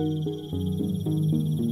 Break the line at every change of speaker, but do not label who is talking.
うん。